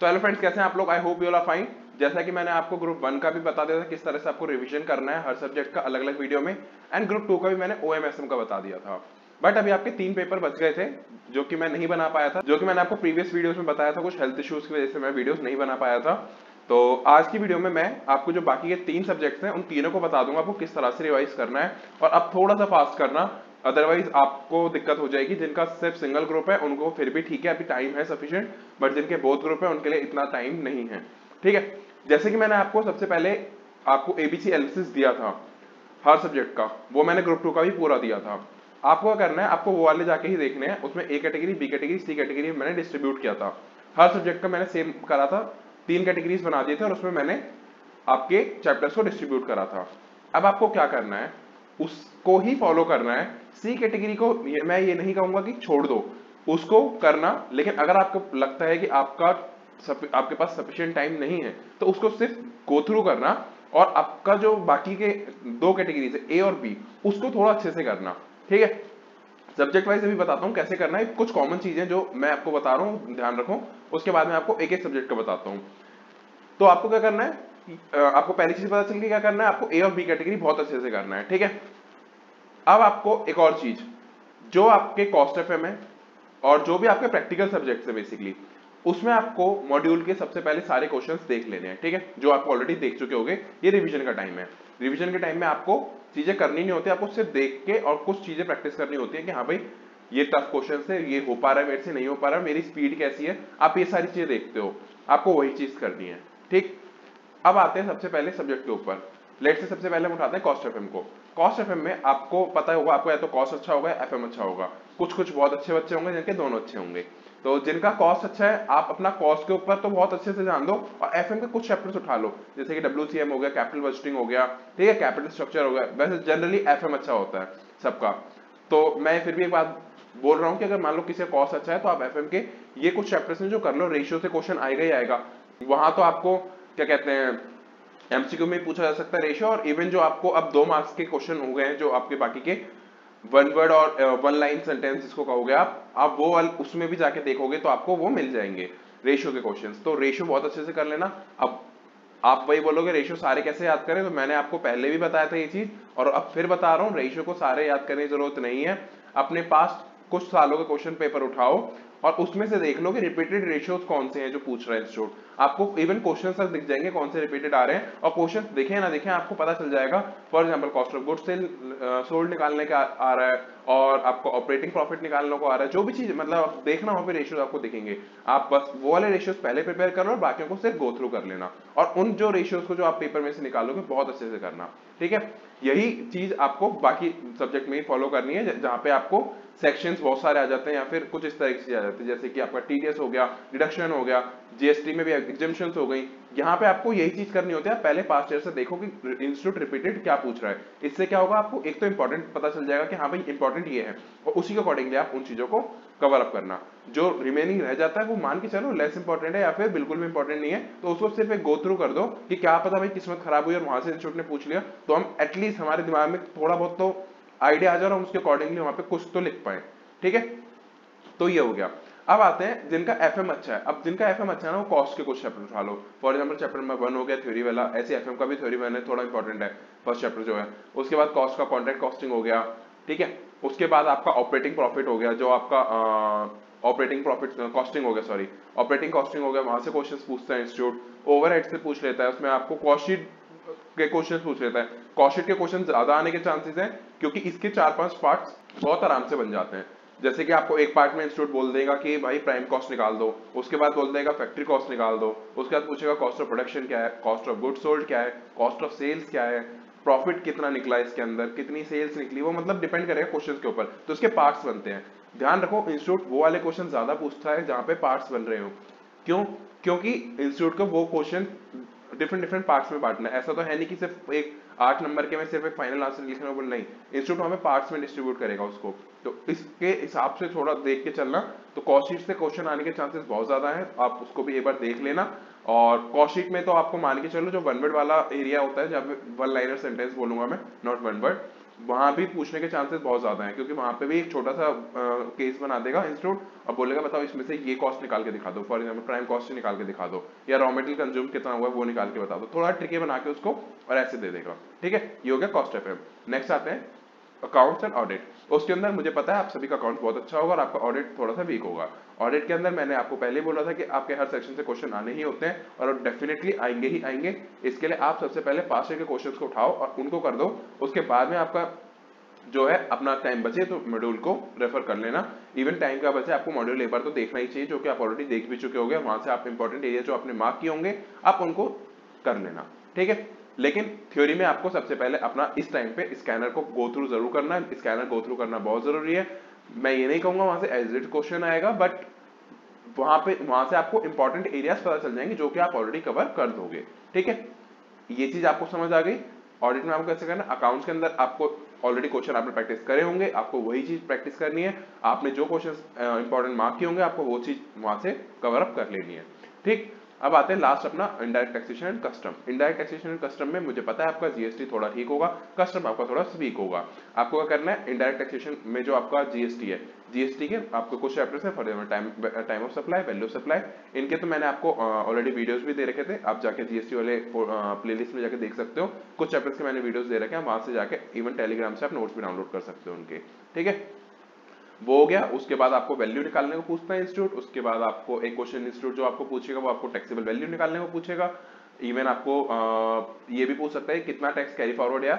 तो hello friends, कैसे हैं आप लोग? I hope you are fine जैसा कि मैंने आपको ग्रुप वन का भी बता दिया था किस तरह से आपको रिवीजन करना है हर सब्जेक्ट का अलग अलग वीडियो में एंड ग्रुप टू का भी मैंने ओएमएसएम का बता दिया था। बट अभी आपके तीन पेपर बच गए थे, जो कि मैं नहीं बना पाया था, जो कि मैंने आपको प्रीवियस वीडियोस में बताया था, कुछ हेल्थ इश्यूज़ की वजह से मैं वीडियोस नहीं बना पाया था। तो आज की वीडियो में मैं आपको जो बाकी के तीन सब्जेक्ट्स हैं, उन तीनों को बता दूँगा, आपको किस तरह से रिवाइज करना है, और अब थोड़ा सा फास्ट करना अदरवाइज़ आपको दिक्कत हो जाएगी। जिनका सिर्फ़ सिंगल ग्रुप है, उनको फिर भी ठीक है, अभी टाइम है सफिशियंट बट जिनके बहुत ग्रुप है, उनके लिए इतना टाइम नहीं है। ठीक है? जैसे कि मैंने आपको सबसे पहले आपको एबीसी एलिसिस दिया था, हर सब्जेक्ट का। वो मैंने ग्रुप टू का भी पूरा दिया था। आपको क्या करना है? आपको वो वाले जाके ही देखने हैं। उसमें A category B category C category मैंने डिस्ट्रीब्यूट किया था। हर सब्जेक्ट का मैंने सेम करा था। तीन कैटेगरीज बना दिए थे और उसमें मैंने आपके चैप्टर्स को डिस्ट्रीब्यूट करा था। अब आपको क्या करना है? उसको ही फॉलो करना है। सी कैटेगरी को मैं ये नहीं कहूँगा कि छोड़ दो। उसको करना लेकिन अगर आपको लगता है कि आपका सप, आपके पास सफिशियंट टाइम नहीं है तो उसको सिर्फ़ गो थ्रू करना और आपका जो बाकी के दो कैटेगरीज है ए और बी उसको थोड़ा अच्छे से करना। ठीक है? सब्जेक्ट वाइज अभी बताता हूँ कैसे करना है। कुछ कॉमन चीज़ें जो मैं आपको बता रहा हूँ ध्यान रखो। उसके बाद में आपको एक एक सब्जेक्ट का बताता हूँ। तो आपको क्या करना है? आपको पहली चीज़ पता चल गई क्या करना है? आपको ए और बी कैटेगरी बहुत अच्छे से करना है। ठीक है? अब आपको एक और चीज़, जो आपके कॉस्ट एफ़ है और जो भी आपके प्रैक्टिकल सब्जेक्ट है बेसिकली उसमें आपको मॉड्यूल के सबसे पहले सारे क्वेश्चंस देख लेने हैं, ठीक है? जो आप ऑलरेडी देख चुके होंगे, ये रिवीजन का टाइम है। रिवीजन के टाइम में आपको चीज़ें करनी नहीं होती, आपको सिर्फ़ देख के और कुछ चीज़ें प्रैक्टिस करनी होती है कि हाँ भाई, ये टफ क्वेश्चन है, ये हो पा रहा है मेरे से, नहीं हो पा रहा, मेरी स्पीड कैसी है? आप ये सारी चीज़ें देखते हो, आपको वही चीज़ करनी है, ठीक? अब आते हैं सबसे पहले सब्जेक्ट के ऊपर। लेट से सबसे पहले हम उठाते हैं कॉस्ट एफ़ को। कॉस्ट एफ़ में आपको पता होगा, आपको या तो कॉस्ट अच्छा होगा एफएम अच्छा होगा। कुछ कुछ बहुत अच्छे बच्चे होंगे, जिनके दोनों अच्छे होंगे। तो जिनका कॉस्ट अच्छा है, आप अपना कॉस्ट के ऊपर तो बहुत अच्छे से जान दो और एफएम के कुछ चैप्टर्स उठा लो। जैसे कि डब्ल्यूसीएम हो गया कैपिटल बजटिंग हो गया, ठीक है कैपिटल स्ट्रक्चर हो गया। वैसे जनरली एफ़ अच्छा होता है सबका। तो मैं फिर भी एक बात बोल रहा हूँ कि अगर मान लो किसी का कॉस्ट अच्छा है तो आप एफएम के ये कुछ चैप्टर्स हैं जो कर लो। रेशियो से क्वेश्चन आएगा ही आएगा। वहाँ तो आपको, क्या कहते हैं एमसीक्यू में पूछा जा सकता है रेशियो और इवन जो आपको अब दो मार्क्स के क्वेश्चन हो गए हैं, जो आपके बाकी के वन वर्ड और वन लाइन सेंटेंस जिसको कहोगे आप आप वो उसमें भी जाके देखोगे तो आपको वो मिल जाएँगे रेशियो के क्वेश्चन तो रेशियो बहुत अच्छे से कर लेना। अब आप वही बोलोगे रेशियो सारे कैसे याद करें? तो मैंने आपको पहले भी बताया था ये चीज़ और अब फिर बता रहा हूँ रेशियो को सारे याद करने की ज़रूरत नहीं है। अपने पास कुछ सालों के क्वेश्चन पेपर उठाओ और उसमें से देख लो कि रिपीटेड रेशियोज कौन से हैं जो पूछ रहा है इंस्टीट्यूट आपको इवन क्वेश्चन तक दिख जाएँगे कौन से रिपीटेड आ रहे हैं और क्वेश्चन देखें ना देखें, आपको पता चल जाएगा। For example cost of good sale sold निकालने का आ रहा है और आपको ऑपरेटिंग प्रॉफिट निकालने को आ रहा है। जो भी चीज़ मतलब आप देखना वहाँ पे रेशियोज आपको दिखेंगे। आप बस वो वाले रेशियोज पहले प्रिपेयर करो और बाकियों को सिर्फ़ गो थ्रू कर लेना। और उन जो रेशियोज को जो आप पेपर में से निकालोगे, बहुत अच्छे से करना। ठीक है? यही चीज़ आपको बाकी सब्जेक्ट में ही फॉलो करनी है जहाँ पे आपको सेक्शंस बहुत सारे आ जाते हैं या फिर कुछ इस तरह से आ जाते हैं। जैसे कि आपका टीडीएस हो गया डिडक्शन हो गया जीएसटी में भी एग्जामेशन हो गई। यहाँ पे आपको यही चीज़ करनी होती है पहले पास्ट ईयर से देखो कि इंस्टीट्यूट रिपीटेड क्या पूछ रहा है। इससे क्या होगा, आपको एक तो इंपॉर्टेंट पता चल जाएगा कि हाँ भाई इंपॉर्टेंट ये है। और उसी के अकॉर्डिंगली आप उन चीज़ों को कवर अप करना। जो रिमेनिंग रह जाता है, वो मान के चलो लेस इंपॉर्टेंट है या फिर बिल्कुल भी इंपॉर्टेंट नहीं है तो उसको सिर्फ़ एक गो थ्रू कर दो कि क्या पता भाई किस्मत खराब हुई और वहाँ से इंस्टीट्यूट ने पूछ लिया। तो हम एटलीस्ट हमारे दिमाग में थोड़ा बहुत तो आइडिया आ जाए और उसके अकॉर्डिंगली वहाँ पे कुछ तो लिख पाए। ठीक है? तो ये हो गया। अब आते हैं, जिनका एफएम अच्छा है। अब जिनका एफएम अच्छा है ना, वो कॉस्ट के कुछ चैप्टर उठा लो। For example chapter number one हो गया थ्योरी वाला। ऐसे एफ़ का भी थ्योरी है थोड़ा इंपॉर्टेंट है। फ़र्स्ट चैप्टर जो है। उसके बाद कॉस्ट का कॉन्ट्रैक्ट कॉस्टिंग हो गया। ठीक है? उसके बाद आपका ऑपरेटिंग प्रॉफिट हो गया, जो आपका ऑपरेटिंग प्रॉफिट कॉस्टिंग हो गया सॉरी ऑपरेटिंग कॉस्टिंग हो गया, वहाँ से क्वेश्चन पूछता है इंस्टीट्यूट ओवरहेड से पूछ लेता है, उसमें आपको कॉस्ट शीट के क्वेश्चन पूछ लेता है। शीट के क्वेश्चन ज़्यादा आने के चांसेस हैं, क्योंकि इसके चार पाँच पार्ट्स बहुत आराम से बन जाते हैं। जैसे कि आपको एक पार्ट में इंस्टीट्यूट बोल देगा कि भाई प्राइम कॉस्ट निकाल दो, उसके बाद बोल देगा फैक्ट्री कॉस्ट निकाल दो, उसके बाद पूछेगा कॉस्ट ऑफ़ प्रोडक्शन क्या है कॉस्ट ऑफ़ गुड सोल्ड क्या है कॉस्ट ऑफ़ सेल्स क्या है प्रॉफिट कितना निकला इसके अंदर, कितनी सेल्स निकली, वो मतलब डिपेंड करेगा क्वेश्चन के ऊपर। तो उसके पार्ट्स बनते हैं। ध्यान रखो इंस्टीट्यूट वो वाले क्वेश्चन ज़्यादा पूछता है जहाँ पे पार्ट्स बन रहे हो। क्यों? क्योंकि इंस्टीट्यूट को वो क्वेश्चन डिफरेंट डिफरेंट पार्ट्स में बांटना है। ऐसा तो है नहीं कि सिर्फ़ एक आठ नंबर के में सिर्फ़ एक फाइनल आंसर लिखना बोल नहीं। इंस्टीट्यूट हमें पार्ट्स में डिस्ट्रीब्यूट करेगा उसको। तो इसके हिसाब से थोड़ा देख के चलना। तो कॉशीट से क्वेश्चन आने के चांसेस बहुत ज़्यादा है। आप उसको भी एक बार देख लेना। और कॉशीट में तो आपको मान के चलो जो वन वर्ड वाला एरिया होता है जब वन लाइनर सेंटेंस बोलूँगा मैं नॉट वन वर्ड वहाँ भी पूछने के चांसेस बहुत ज़्यादा हैं, क्योंकि वहाँ पे भी एक छोटा सा केस बना देगा इंस्टीट्यूट और बोलेगा, बताओ इसमें से ये कॉस्ट निकाल के दिखा दो फॉर एग्ज़ाम्पल प्राइम कॉस्ट निकाल के दिखा दो, या रॉ मेटेरियल कंज्यूम कितना हुआ वो निकाल के बता दो। थोड़ा ट्रिके बना के उसको और ऐसे दे देगा। ठीक है? ये हो गया कॉस्ट एफएम नेक्स्ट आते हैं अकाउंट्स एंड ऑडिट उसके अंदर मुझे पता है आप सभी का अकाउंट बहुत अच्छा होगा और आपका ऑडिट थोड़ा सा वीक होगा। ऑडिट के अंदर मैंने आपको पहले बोला था कि आपके हर सेक्शन से क्वेश्चन आने ही होते हैं और डेफिनेटली आएँगे ही आएँगे। इसके लिए आप सबसे पहले पास के क्वेश्चन को उठाओ और उनको कर दो। उसके बाद में आपका जो है अपना टाइम बचे तो मॉड्यूल को रेफर कर लेना। इवन टाइम का बचे आपको मॉड्यूल एक बार तो देखना ही चाहिए, जो कि आप ऑलरेडी देख भी चुके होंगे। वहाँ से आप इंपॉर्टेंट एरिया जो आपने मार्क किए होंगे, आप उनको कर लेना। ठीक है? लेकिन थ्योरी में आपको सबसे पहले अपना इस टाइम पे स्कैनर को गो थ्रू ज़रूर करना है। स्कैनर गो थ्रू करना बहुत ज़रूरी है। मैं ये नहीं कहूँगा वहाँ से एज क्वेश्चन आएगा बट वहाँ पे, वहाँ से आपको इंपॉर्टेंट एरियाज़ पता चल जाएँगे जो कि आप ऑलरेडी कवर कर दोगे। ठीक है? ये चीज़ आपको समझ आ गई। ऑडिट में आपको कैसे करना अकाउंट्स के अंदर आपको ऑलरेडी क्वेश्चन आपने प्रैक्टिस करे होंगे। आपको वही चीज़ प्रैक्टिस करनी है। आपने जो क्वेश्चन इंपॉर्टेंट मार्क किए होंगे, आपको वो चीज़ वहाँ से कवर अप कर लेनी है। ठीक? अब आते हैं लास्ट अपना indirect taxation and custom indirect taxation and custom में मुझे पता है आपका जीएसटी थोड़ा ठीक होगा कस्टम आपका थोड़ा वीक होगा। आपको क्या करना है? इनडायरेक्ट टैक्सेशन में जो आपका जीएसटी है जीएसटी के आपको कुछ चैप्टर्स है for time time of supply value supply इनके तो मैंने आपको ऑलरेडी वीडियोस भी दे रखे थे, आप जाके जीएसटी वाले प्लेलिस्ट में जाके देख सकते हो। कुछ चैप्टर्स के मैंने वीडियोस दे रखे हैं, वहाँ से जाके इवन टेलीग्राम से आप नोट्स भी डाउनलोड कर सकते हो उनके। ठीक है? वो हो गया उसके बाद आपको वैल्यू निकालने को पूछता है इंस्टीट्यूट उसके बाद आपको एक क्वेश्चन इंस्टीट्यूट जो आपको पूछेगा वो आपको टैक्सेबल वैल्यू निकालने को पूछेगा। इवन आपको आ, ये भी पूछ सकता है कितना टैक्स कैरी फॉरवर्ड या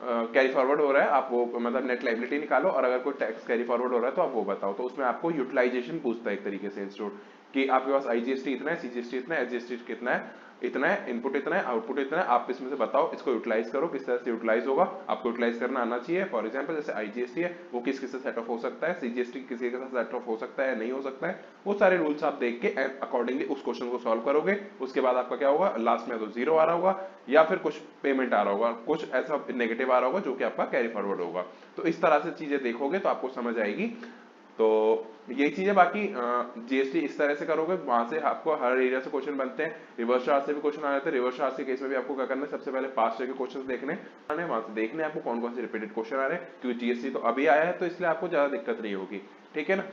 कैरी फॉरवर्ड हो रहा है आप वो मतलब नेट लाइबिलिटी निकालो और अगर कोई टैक्स कैरी फॉरवर्ड हो रहा है तो आप वो बताओ। तो उसमें आपको यूटिलाइजेशन पूछता है एक तरीके से इंस्टीट्यूट कि आपके पास आईजीएसटी इतना है सीजीएसटी इतना है एसजीएसटी कितना है। इतना है इनपुट इतना है आउटपुट इतना है आप इसमें से बताओ, इसको यूटिलाइज करो, किस तरह से यूटिलाइज होगा, आपको यूटिलाइज करना आना चाहिए। फॉर एग्ज़ाम्पल जैसे आईजीएसटी है, वो किस किस से सेट ऑफ़ हो सकता है सीजीएसटी किसी के साथ सेट ऑफ़ हो सकता है, नहीं हो सकता है, वो सारे रूल्स आप देख के अकॉर्डिंगली उस क्वेश्चन को सॉल्व करोगे। उसके बाद आपका क्या होगा लास्ट में तो ज़ीरो आ रहा होगा, या फिर कुछ पेमेंट आ रहा होगा, कुछ ऐसा नेगेटिव आ रहा होगा जो कि आपका कैरी फॉरवर्ड होगा। तो इस तरह से चीज़ें देखोगे तो आपको समझ आएगी। तो ये चीज़ें बाकी जीएसटी इस तरह से करोगे, वहाँ से आपको हर एरिया से क्वेश्चन बनते हैं। रिवर्स चार्ज से भी क्वेश्चन आ जाते हैं। रिवर्स चार्ज के केस में भी आपको क्या करना है, सबसे पहले पास के क्वेश्चन देखने। आने, वहाँ से देखने आपको कौन कौन से रिपीटेड क्वेश्चन आ रहे हैं, क्योंकि जीएसटी तो अभी आया है तो इसलिए आपको ज़्यादा दिक्कत नहीं होगी। ठीक है ना?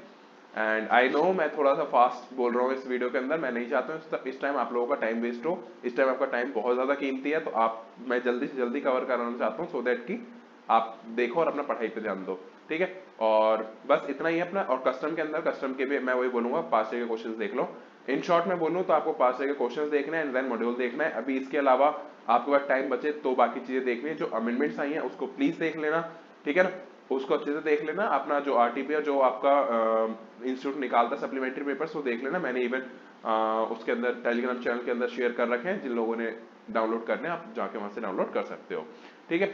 एंड आई नो मैं थोड़ा सा फास्ट बोल रहा हूँ इस वीडियो के अंदर, मैं नहीं चाहता हूँ इस टाइम आप लोगों का टाइम वेस्ट हो। इस टाइम आपका टाइम बहुत ज़्यादा कीमती है तो आप, मैं जल्दी से जल्दी कवर कराना चाहता हूँ सो दैट की आप देखो और अपना पढ़ाई पे ध्यान दो। ठीक है? और बस इतना ही अपना, और कस्टम के अंदर कस्टम के भी मैं वही बोलूँगा पास के क्वेश्चन देख लो। इन शॉर्ट में बोलूँ तो आपको पास के क्वेश्चन देखना है एंड देन मॉड्यूल देखना है। अभी इसके अलावा आपके पास टाइम बचे तो बाकी चीज़ें देखनी है, जो अमेंडमेंट्स आई हैं, उसको प्लीज़ देख लेना, ठीक है ना? उसको अच्छे से देख लेना, अपना जो आर आरटीपी जो आपका इंस्टीट्यूट निकालता सप्लीमेंट्री पेपर्स वो देख लेना। मैंने इवन उसके अंदर टेलीग्राम चैनल के अंदर शेयर कर रखे हैं, जिन लोगों ने डाउनलोड करने आप जाके वहाँ से डाउनलोड कर सकते हो, ठीक है?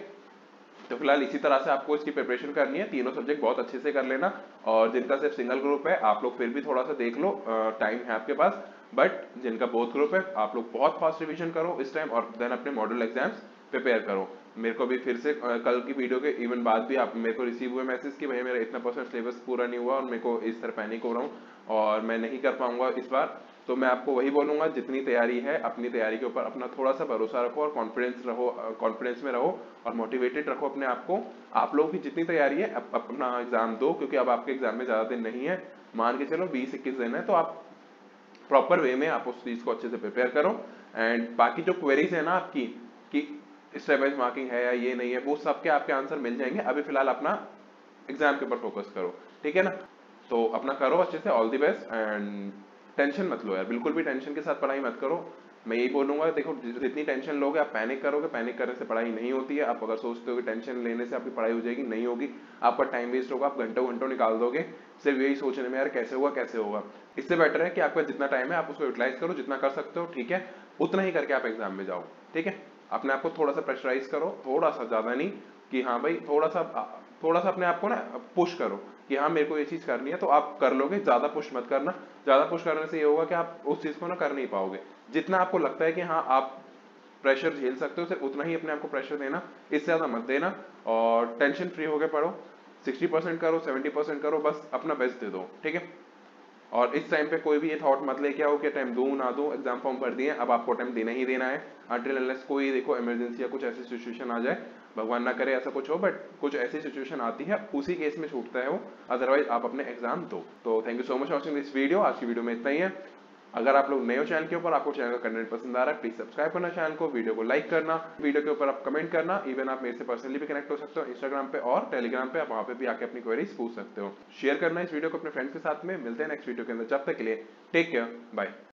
तो फ़िलहाल इसी तरह से आपको इसकी प्रिपरेशन करनी है। तीनों सब्जेक्ट बहुत अच्छे से कर लेना और जिनका सिर्फ़ सिंगल ग्रुप है, आप लोग फिर भी थोड़ा सा देख लो टाइम है आपके पास। बट जिनका बोथ ग्रुप है, आप लोग बहुत फास्ट रिविजन करो इस टाइम और देन अपने मॉडल एग्ज़ाम्स प्रिपेयर करो। मेरे को भी फिर से कल की वीडियो के इवन बाद भी आप, मेरे को रिसीव हुए मैसेज कि भाई मेरा इतना परसेंट सिलेबस पूरा नहीं हुआ और मेरे को इस तरह पैनिक हो रहा हूँ और मैं नहीं कर पाऊँगा इस बार। तो मैं आपको वही बोलूँगा जितनी तैयारी है अपनी तैयारी के ऊपर अपना थोड़ा सा भरोसा रखो और कॉन्फिडेंस रहो कॉन्फिडेंस में रहो और मोटिवेटेड रखो अपने आप को। आप लोग की जितनी तैयारी है अप, अपना एग्ज़ाम दो क्योंकि अब आपके एग्ज़ाम में ज़्यादा दिन नहीं है। मान के चलो बीस इक्कीस दिन है तो आप प्रॉपर वे में आप उस चीज़ को अच्छे से प्रिपेयर करो। एंड बाकी जो क्वेरीज है ना आपकी कि स्टेप वाइज मार्किंग है या ये नहीं है वो सबके आपके आंसर मिल जाएँगे। अभी फ़िलहाल अपना एग्ज़ाम के ऊपर फोकस करो ठीक है ना? तो अपना करो अच्छे से all the best and tension मत लो यार, बिल्कुल भी टेंशन के साथ पढ़ाई मत करो। मैं यही बोलूँगा, देखो, जितनी टेंशन लोगे, आप पैनिक करोगे, पैनिक करने से पढ़ाई नहीं होती है। आप अगर सोचते हो कि टेंशन लेने से आपकी पढ़ाई हो जाएगी, नहीं होगी आपका टाइम वेस्ट होगा, आप घंटों घंटों निकाल दोगे। सिर्फ़ यही सोचने में यार, कैसे होगा कैसे होगा। इससे बेटर है कि आपका जितना टाइम है, आप उसको यूटिलाइज करो, जितना कर सकते हो, ठीक है? उतना ही करके आप एग्ज़ाम में जाओ, ठीक है? अपने आपको थोड़ा सा प्रेशराइज करो, थोड़ा सा ज़्यादा नहीं कि हाँ भाई, थोड़ा सा थोड़ा सा अपने आप को ना पुश करो। कि हाँ मेरे को ये चीज़ करनी है तो आप कर लोगे। ज़्यादा पुश मत करना। ज़्यादा पुश करने से ये होगा कि आप उस चीज़ को ना कर नहीं पाओगे। जितना आपको लगता है कि हाँ आप प्रेशर झेल सकते हो सिर्फ़ उतना ही अपने आप को प्रेशर देना, इससे ज़्यादा मत देना। और टेंशन फ्री होकर पढ़ो। 60 परसेंट करो 70 परसेंट करो, बस अपना बेस्ट दे दो, ठीक है? और इस टाइम पे कोई भी ये थॉट मत लेके आओ कि टाइम दूँ, ना दूँ। एग्ज़ाम फॉर्म भर दिए, अब आपको टाइम देना ही देना है। कोई, देखो इमरजेंसी या कुछ ऐसी सिचुएशन आ जाए भगवान ना करे ऐसा कुछ हो बट कुछ ऐसी सिचुएशन आती है, उसी केस में छूटता है वो। अदरवाइज़ आप अपने एग्ज़ाम दो। तो thank you so much watching this video आज की वीडियो में इतना ही है। अगर आप लोग नए हो चैनल के ऊपर, आपको चैनल का कंटेंट पसंद आ रहा है प्लीज़ सब्सक्राइब करना चैनल को वीडियो को लाइक करना। वीडियो के ऊपर आप कमेंट करना। इवन आप मेरे से पर्सनली भी कनेक्ट हो सकते हो इंस्टाग्राम पे और टेलीग्राम पे। आप वहाँ पे भी आके अपनी क्वेरीज पूछ सकते हो। शेयर करना इस वीडियो को अपने फ्रेंड्स के साथ में। मिलते हैं नेक्स्ट वीडियो के अंदर। जब तक के लिए टेक केयर बाय